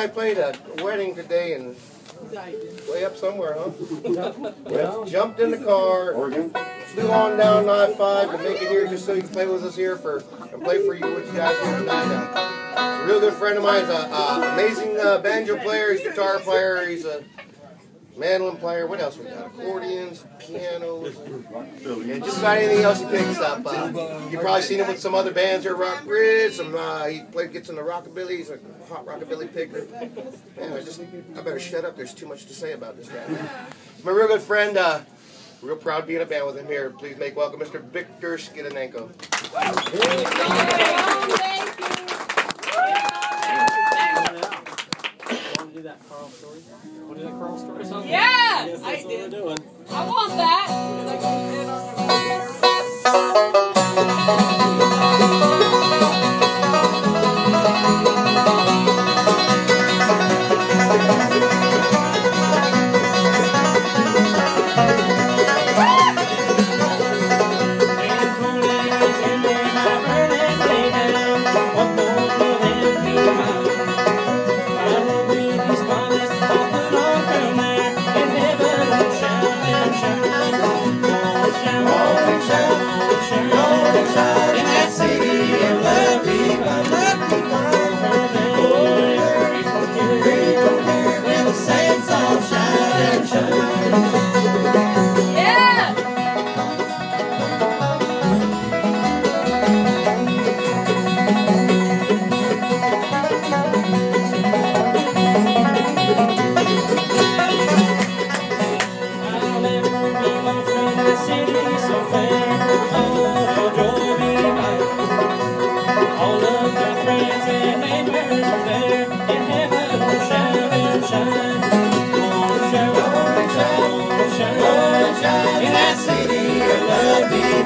guy played a wedding today and way up somewhere, huh? Yeah. Jumped in the car, Oregon. flew on down I-5 to make it here just so you can play with us here for and play for you with you guys here tonight. A real good friend of mine. He's an amazing uh, banjo player. He's a guitar player. He's a mandolin player. What else we got? Accordions, pianos, and just about anything else he picks up. Uh, you've probably seen him with some other bands here, Rock Bridge. Some uh, he played, gets in the rockabilly. He's a hot rockabilly picker. Man, I just I better shut up. There's too much to say about this guy. My real good friend. Uh, real proud to be in a band with him here. Please make welcome Mr. Victor Skidanenko. sunshine, sunshine in that city of love.